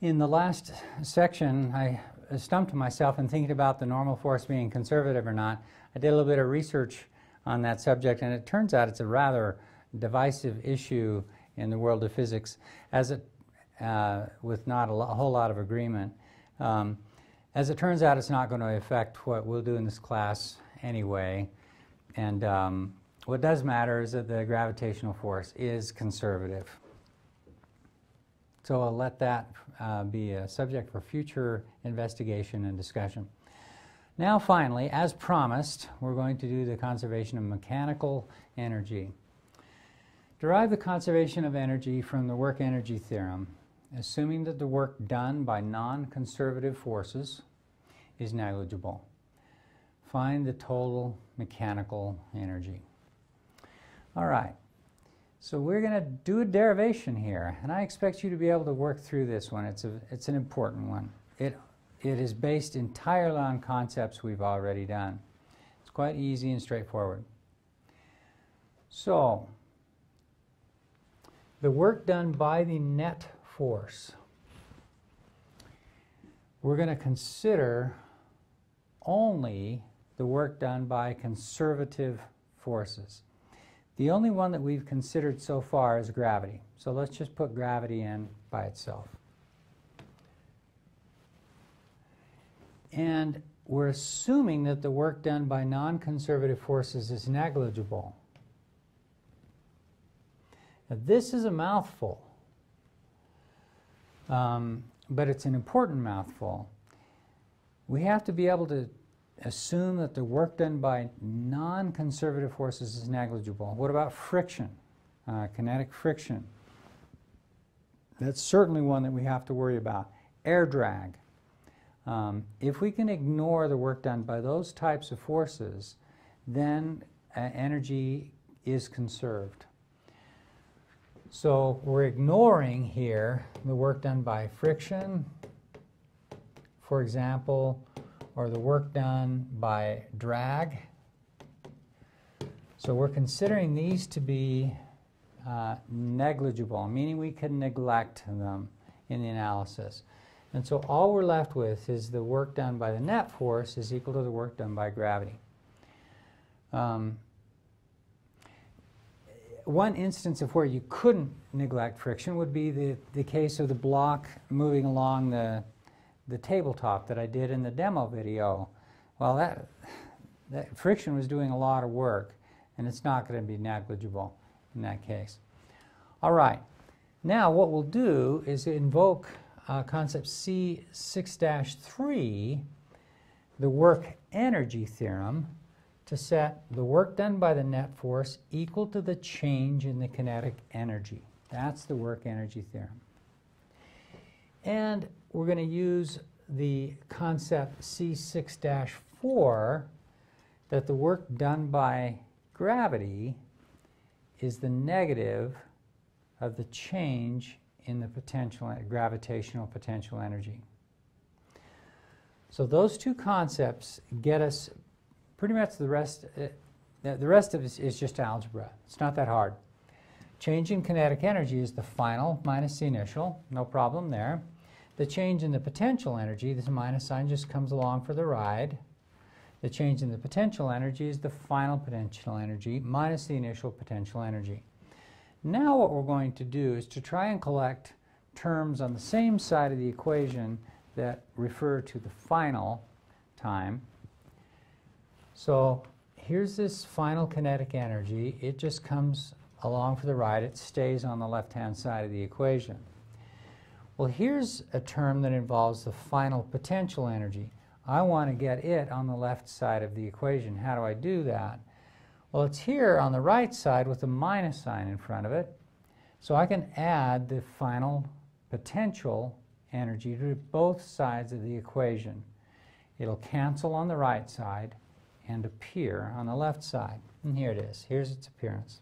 In the last section, I stumped myself in thinking about the normal force being conservative or not. I did a little bit of research on that subject, and it turns out it's a rather divisive issue in the world of physics, as it, uh, with not a, a, whole lot of agreement. Um, as it turns out, it's not going to affect what we'll do in this class anyway. And um, what does matter is that the gravitational force is conservative. So I'll let that uh, be a subject for future investigation and discussion. Now, finally, as promised, we're going to do the conservation of mechanical energy. Derive the conservation of energy from the work energy theorem, assuming that the work done by non conservative forces is negligible. Find the total mechanical energy. All right, so we're going to do a derivation here, and I expect you to be able to work through this one. It's, a, it's an important one. It, it is based entirely on concepts we've already done. It's quite easy and straightforward. So, the work done by the net force, we're going to consider only the work done by conservative forces. The only one that we've considered so far is gravity. So let's just put gravity in by itself. And we're assuming that the work done by non-conservative forces is negligible. Now, this is a mouthful, um, but it's an important mouthful. We have to be able to assume that the work done by non-conservative forces is negligible. What about friction, uh, kinetic friction? That's certainly one that we have to worry about. Air drag. Um, if we can ignore the work done by those types of forces, then uh, energy is conserved. So we're ignoring here the work done by friction, for example, or the work done by drag. So we're considering these to be uh, negligible, meaning we can neglect them in the analysis. And so all we're left with is the work done by the net force is equal to the work done by gravity. Um, one instance of where you couldn't neglect friction would be the, the case of the block moving along the the tabletop that I did in the demo video, well, that, that friction was doing a lot of work, and it's not going to be negligible in that case. All right, now what we'll do is invoke uh, concept C6-3, the work energy theorem, to set the work done by the net force equal to the change in the kinetic energy. That's the work energy theorem. And we're going to use the concept C6-4 that the work done by gravity is the negative of the change in the potential gravitational potential energy. So those two concepts get us pretty much the rest uh, the rest of it is just algebra. It's not that hard. Change in kinetic energy is the final minus the initial, no problem there. The change in the potential energy, this minus sign just comes along for the ride. The change in the potential energy is the final potential energy minus the initial potential energy. Now what we're going to do is to try and collect terms on the same side of the equation that refer to the final time. So here's this final kinetic energy. It just comes along for the ride. It stays on the left-hand side of the equation. Well, here's a term that involves the final potential energy. I want to get it on the left side of the equation. How do I do that? Well, it's here on the right side with a minus sign in front of it. So I can add the final potential energy to both sides of the equation. It'll cancel on the right side and appear on the left side. And here it is. Here's its appearance.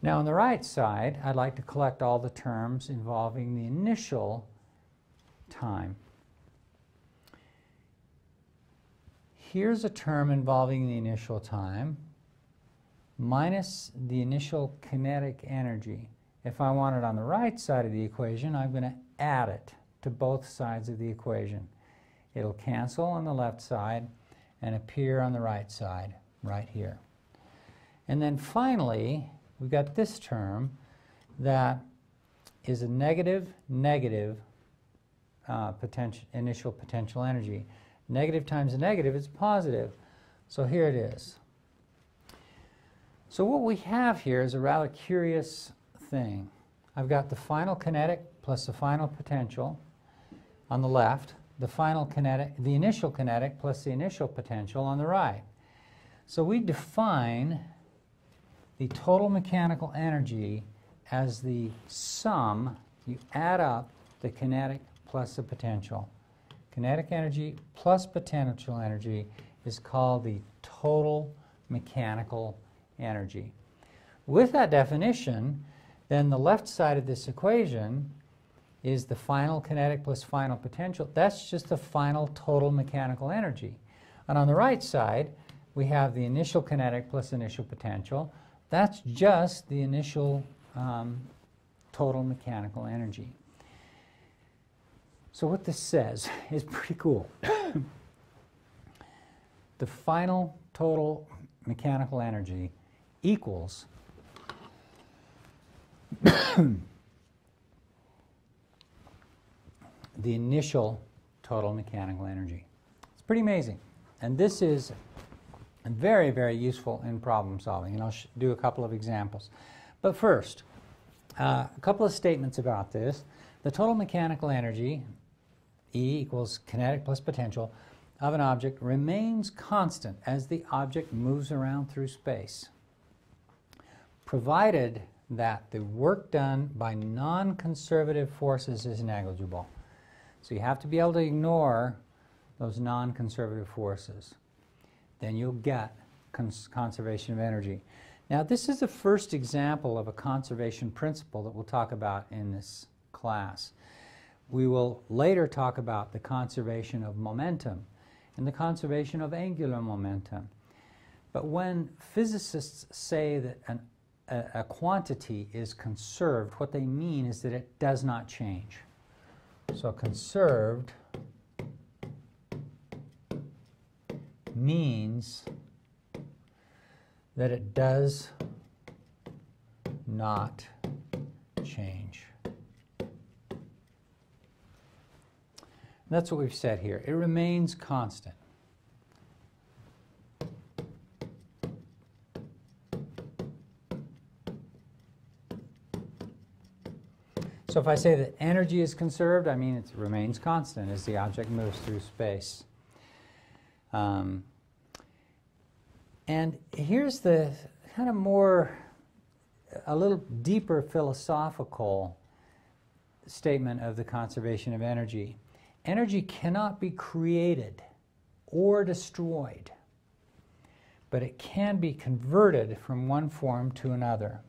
Now on the right side, I'd like to collect all the terms involving the initial time. Here's a term involving the initial time minus the initial kinetic energy. If I want it on the right side of the equation, I'm going to add it to both sides of the equation. It'll cancel on the left side and appear on the right side, right here. And then finally, we've got this term that is a negative, negative uh, potential, initial potential energy. Negative times a negative is positive. So here it is. So what we have here is a rather curious thing. I've got the final kinetic plus the final potential on the left, the final kinetic, the initial kinetic plus the initial potential on the right. So we define the total mechanical energy as the sum, you add up the kinetic plus the potential. Kinetic energy plus potential energy is called the total mechanical energy. With that definition, then the left side of this equation is the final kinetic plus final potential. That's just the final total mechanical energy. And on the right side, we have the initial kinetic plus initial potential. That's just the initial um, total mechanical energy. So what this says is pretty cool. the final total mechanical energy equals the initial total mechanical energy. It's pretty amazing. And this is very, very useful in problem solving. And I'll do a couple of examples. But first, uh, a couple of statements about this. The total mechanical energy, E equals kinetic plus potential, of an object remains constant as the object moves around through space, provided that the work done by non-conservative forces is negligible. So you have to be able to ignore those non-conservative forces. Then you'll get cons conservation of energy. Now this is the first example of a conservation principle that we'll talk about in this class. We will later talk about the conservation of momentum and the conservation of angular momentum. But when physicists say that an a, a quantity is conserved, what they mean is that it does not change. So conserved means that it does not change. That's what we've said here. It remains constant. So if I say that energy is conserved, I mean it remains constant as the object moves through space. Um, and here's the kind of more, a little deeper philosophical statement of the conservation of energy. Energy cannot be created or destroyed, but it can be converted from one form to another.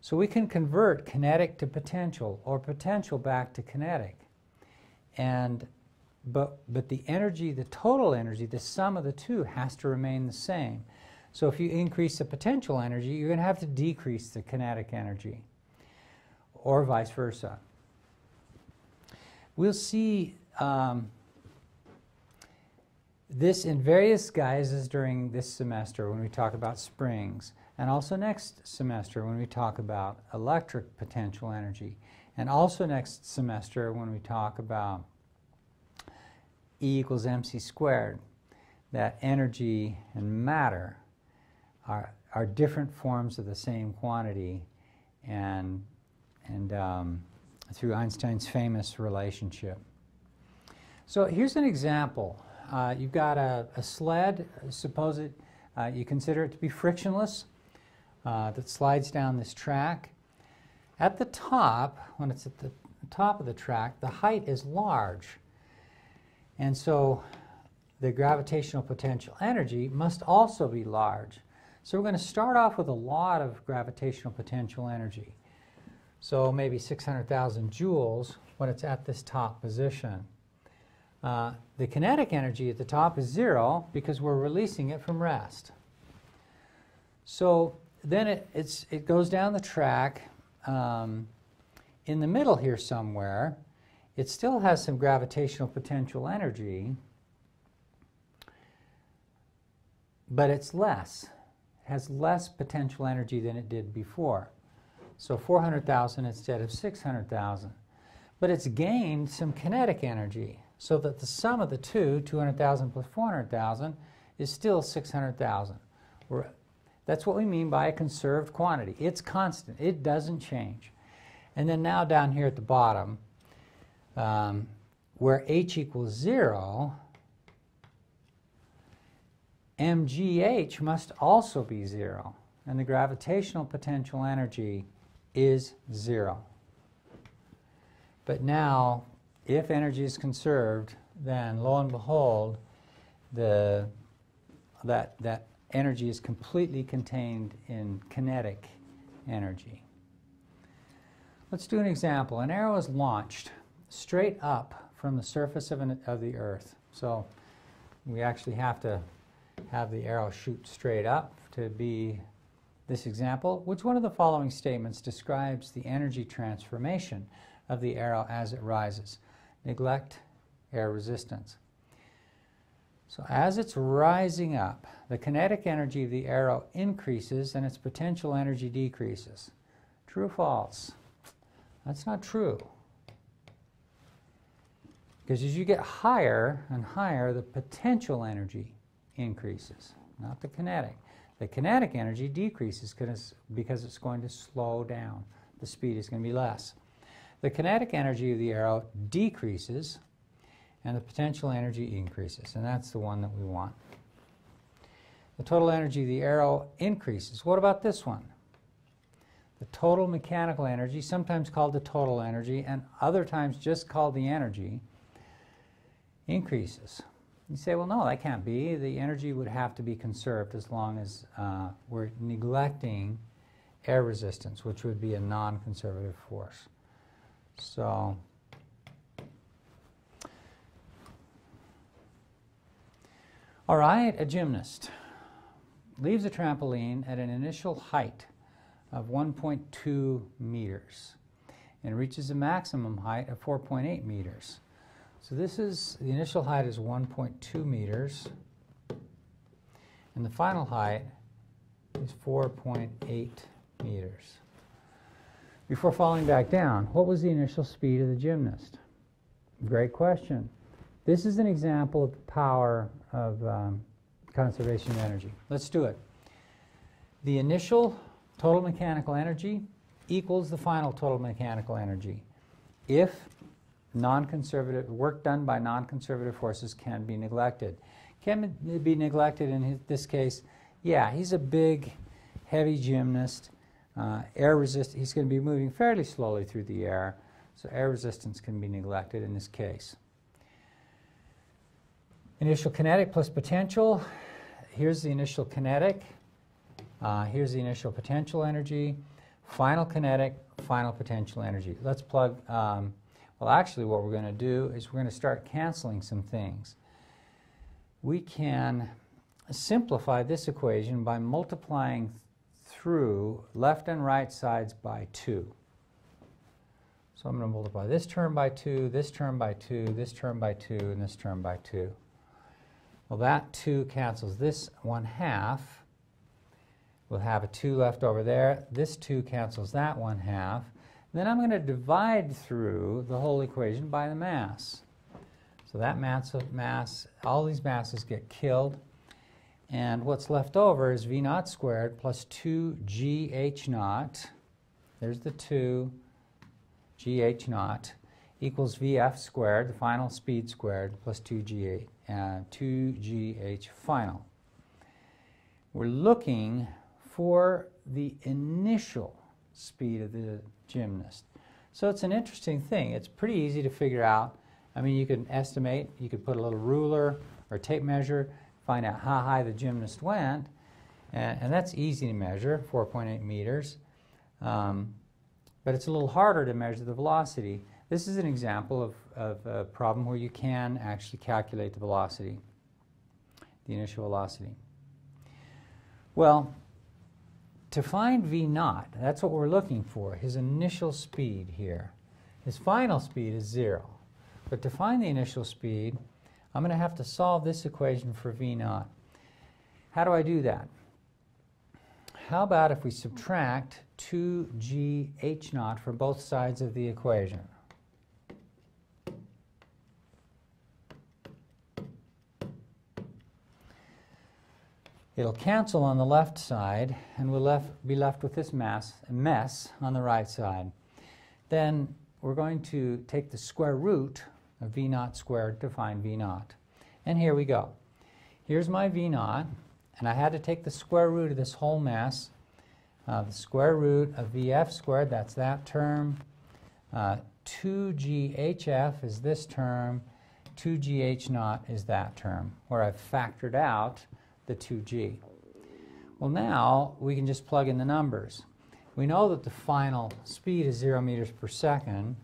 So we can convert kinetic to potential or potential back to kinetic. And but but the energy, the total energy, the sum of the two has to remain the same. So if you increase the potential energy, you're going to have to decrease the kinetic energy or vice versa. We'll see um, this in various guises during this semester when we talk about springs and also next semester when we talk about electric potential energy, and also next semester when we talk about E equals mc squared, that energy and matter are, are different forms of the same quantity, and, and um, through Einstein's famous relationship. So here's an example. Uh, you've got a, a sled, suppose it, uh, you consider it to be frictionless uh, that slides down this track. At the top, when it's at the top of the track, the height is large. And so the gravitational potential energy must also be large. So we're going to start off with a lot of gravitational potential energy. So maybe 600,000 joules when it's at this top position. Uh, the kinetic energy at the top is zero because we're releasing it from rest. So then it, it's, it goes down the track um, in the middle here somewhere, it still has some gravitational potential energy, but it's less. It has less potential energy than it did before. So 400,000 instead of 600,000. But it's gained some kinetic energy so that the sum of the two, 200,000 plus 400,000, is still 600,000. That's what we mean by a conserved quantity. It's constant. It doesn't change. And then now down here at the bottom, um, where h equals 0, mgh must also be 0. And the gravitational potential energy is 0. But now, if energy is conserved, then lo and behold, the, that, that energy is completely contained in kinetic energy. Let's do an example. An arrow is launched straight up from the surface of, an, of the Earth. So we actually have to have the arrow shoot straight up to be this example. Which one of the following statements describes the energy transformation of the arrow as it rises? Neglect air resistance. So as it's rising up, the kinetic energy of the arrow increases and its potential energy decreases. True or false? That's not true. Because as you get higher and higher, the potential energy increases, not the kinetic. The kinetic energy decreases because it's going to slow down. The speed is going to be less. The kinetic energy of the arrow decreases and the potential energy increases, and that's the one that we want. The total energy of the arrow increases. What about this one? The total mechanical energy, sometimes called the total energy, and other times just called the energy, increases. You say, well, no, that can't be. The energy would have to be conserved as long as uh, we're neglecting air resistance, which would be a non-conservative force. So All right, a gymnast leaves a trampoline at an initial height of 1.2 meters and reaches a maximum height of 4.8 meters. So this is, the initial height is 1.2 meters and the final height is 4.8 meters. Before falling back down, what was the initial speed of the gymnast? Great question. This is an example of the power of um, conservation of energy. Let's do it. The initial total mechanical energy equals the final total mechanical energy if non-conservative work done by non-conservative forces can be neglected. Can it be neglected in his, this case? Yeah, he's a big, heavy gymnast. Uh, air resist. He's going to be moving fairly slowly through the air, so air resistance can be neglected in this case. Initial kinetic plus potential. Here's the initial kinetic. Uh, here's the initial potential energy. Final kinetic, final potential energy. Let's plug, um, well actually what we're going to do is we're going to start canceling some things. We can simplify this equation by multiplying through left and right sides by 2. So I'm going to multiply this term by 2, this term by 2, this term by 2, and this term by 2. Well, that 2 cancels this 1 half. We'll have a 2 left over there. This 2 cancels that 1 half. Then I'm going to divide through the whole equation by the mass. So that mass, mass, all these masses get killed. And what's left over is V naught squared plus 2GH naught. There's the 2 GH naught equals VF squared, the final speed squared, plus 2GH uh, 2GH final. We're looking for the initial speed of the gymnast. So it's an interesting thing. It's pretty easy to figure out. I mean, you can estimate, you could put a little ruler or tape measure, find out how high the gymnast went, and, and that's easy to measure, 4.8 meters. Um, but it's a little harder to measure the velocity. This is an example of, of a problem where you can actually calculate the velocity, the initial velocity. Well, to find V naught, that's what we're looking for, his initial speed here. His final speed is zero. But to find the initial speed, I'm going to have to solve this equation for V naught. How do I do that? How about if we subtract 2g h naught from both sides of the equation? It'll cancel on the left side, and we'll left, be left with this mass, mess on the right side. Then we're going to take the square root of v naught squared to find v naught. And here we go. Here's my v naught, and I had to take the square root of this whole mess. Uh, the square root of vf squared, that's that term. Uh, 2ghf is this term. 2gh naught is that term, where I've factored out the 2g. Well, now we can just plug in the numbers. We know that the final speed is 0 meters per second,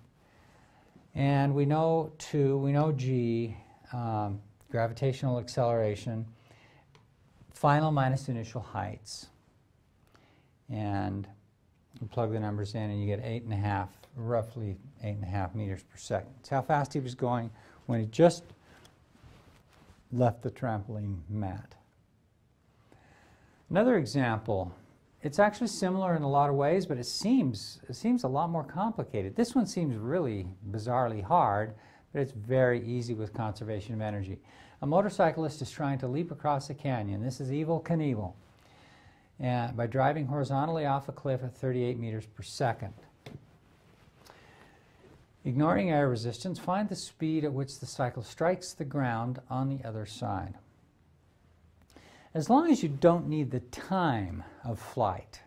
and we know 2, we know g, um, gravitational acceleration, final minus initial heights. And plug the numbers in and you get 8.5, roughly 8.5 meters per second. It's how fast he was going when he just left the trampoline mat. Another example, it's actually similar in a lot of ways, but it seems, it seems a lot more complicated. This one seems really bizarrely hard, but it's very easy with conservation of energy. A motorcyclist is trying to leap across a canyon. This is Evel Knievel. And by driving horizontally off a cliff at 38 meters per second. Ignoring air resistance, find the speed at which the cycle strikes the ground on the other side. As long as you don't need the time of flight,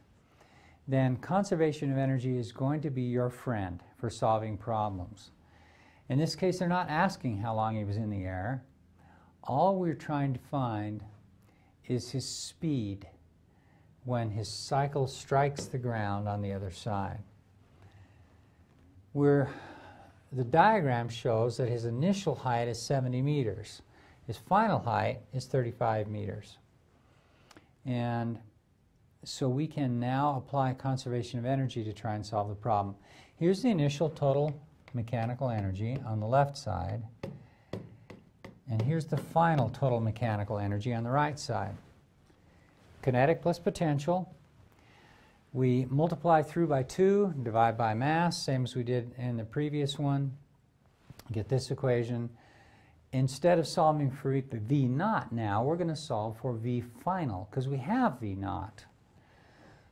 then conservation of energy is going to be your friend for solving problems. In this case, they're not asking how long he was in the air. All we're trying to find is his speed when his cycle strikes the ground on the other side. We're, the diagram shows that his initial height is 70 meters. His final height is 35 meters. And so we can now apply conservation of energy to try and solve the problem. Here's the initial total mechanical energy on the left side. And here's the final total mechanical energy on the right side. Kinetic plus potential. We multiply through by 2, divide by mass, same as we did in the previous one. Get this equation. Instead of solving for V naught now, we're going to solve for V final because we have V naught.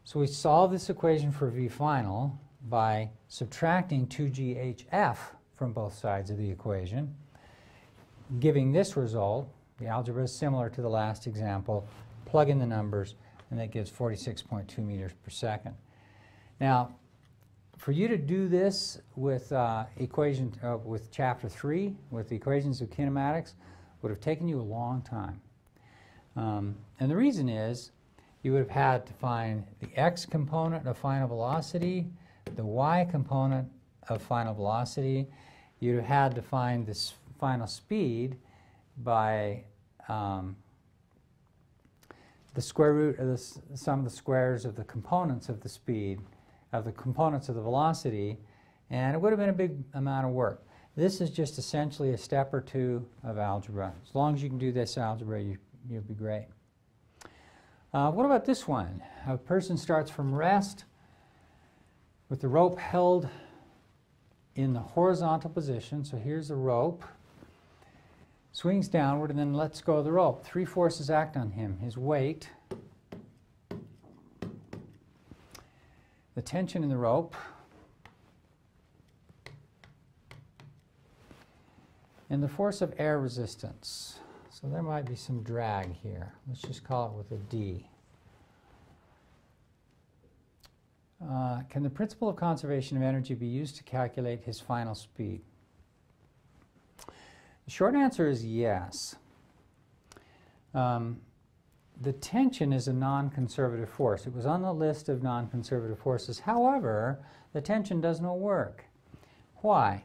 So we solve this equation for V final by subtracting 2GHF from both sides of the equation, giving this result. The algebra is similar to the last example. Plug in the numbers, and that gives 46.2 meters per second. Now, for you to do this with uh, equation uh, with chapter three, with the equations of kinematics, would have taken you a long time. Um, and the reason is you would have had to find the x component of final velocity, the y component of final velocity. You'd have had to find this final speed by um, the square root of the sum of the squares of the components of the speed of the components of the velocity, and it would have been a big amount of work. This is just essentially a step or two of algebra. As long as you can do this algebra, you, you'll be great. Uh, what about this one? A person starts from rest with the rope held in the horizontal position. So here's the rope. Swings downward and then lets go of the rope. Three forces act on him. His weight, the tension in the rope and the force of air resistance. So there might be some drag here. Let's just call it with a D. Uh, can the principle of conservation of energy be used to calculate his final speed? The short answer is yes. Um, the tension is a non-conservative force. It was on the list of non-conservative forces. However, the tension does no work. Why?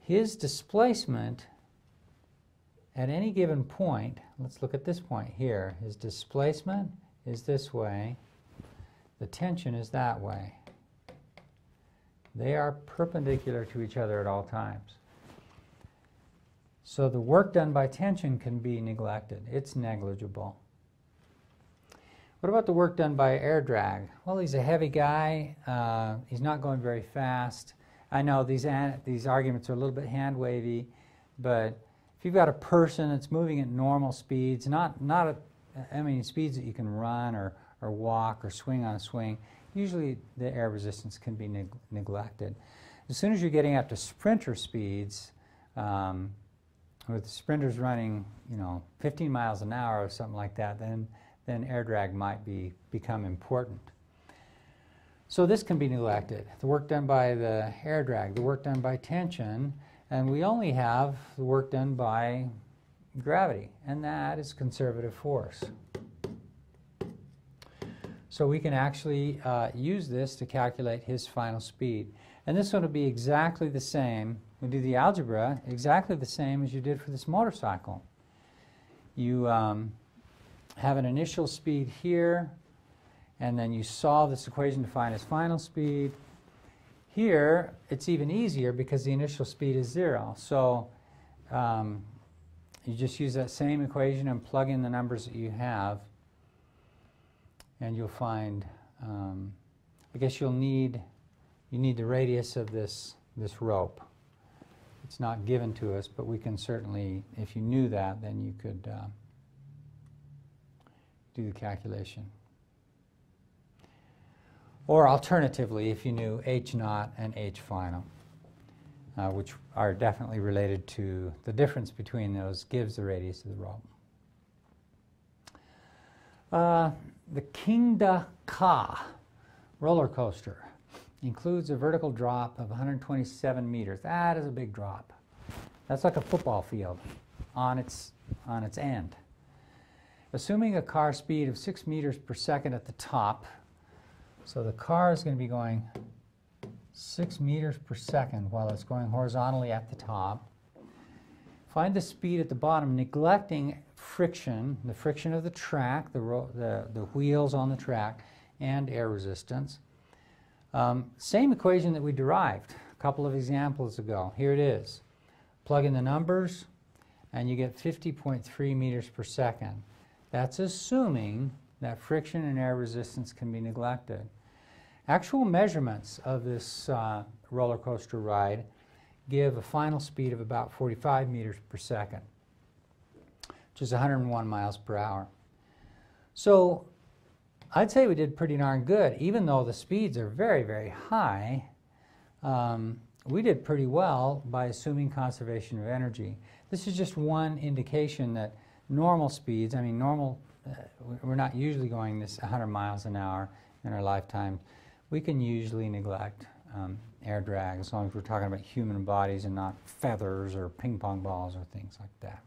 His displacement at any given point, let's look at this point here, his displacement is this way, the tension is that way. They are perpendicular to each other at all times. So the work done by tension can be neglected. It's negligible. What about the work done by air drag? Well, he's a heavy guy. Uh, he's not going very fast. I know these, these arguments are a little bit hand wavy, but if you've got a person that's moving at normal speeds, not, not at, I mean, speeds that you can run or, or walk or swing on a swing, usually the air resistance can be neg neglected. As soon as you're getting up to sprinter speeds, um, with sprinters running, you know, 15 miles an hour or something like that, then then air drag might be, become important. So this can be neglected. The work done by the air drag, the work done by tension, and we only have the work done by gravity, and that is conservative force. So we can actually uh, use this to calculate his final speed. And this one will be exactly the same. We do the algebra exactly the same as you did for this motorcycle. You um, have an initial speed here, and then you solve this equation to find its final speed. Here, it's even easier because the initial speed is zero. So um, you just use that same equation and plug in the numbers that you have, and you'll find, um, I guess you'll need, you need the radius of this, this rope. It's not given to us, but we can certainly, if you knew that, then you could uh, do the calculation. Or alternatively, if you knew H naught and H final, uh, which are definitely related to the difference between those gives the radius of the rope. Uh, the Kingda Ka roller coaster includes a vertical drop of 127 meters. That is a big drop. That's like a football field on its, on its end. Assuming a car speed of 6 meters per second at the top, so the car is going to be going 6 meters per second while it's going horizontally at the top. Find the speed at the bottom, neglecting friction, the friction of the track, the, the, the wheels on the track, and air resistance. Um, same equation that we derived a couple of examples ago. Here it is. Plug in the numbers, and you get 50.3 meters per second. That's assuming that friction and air resistance can be neglected. Actual measurements of this uh, roller coaster ride give a final speed of about 45 meters per second, which is 101 miles per hour. So I'd say we did pretty darn good, even though the speeds are very, very high. Um, we did pretty well by assuming conservation of energy. This is just one indication that normal speeds, I mean, normal, uh, we're not usually going this 100 miles an hour in our lifetime. We can usually neglect um, air drag as long as we're talking about human bodies and not feathers or ping pong balls or things like that.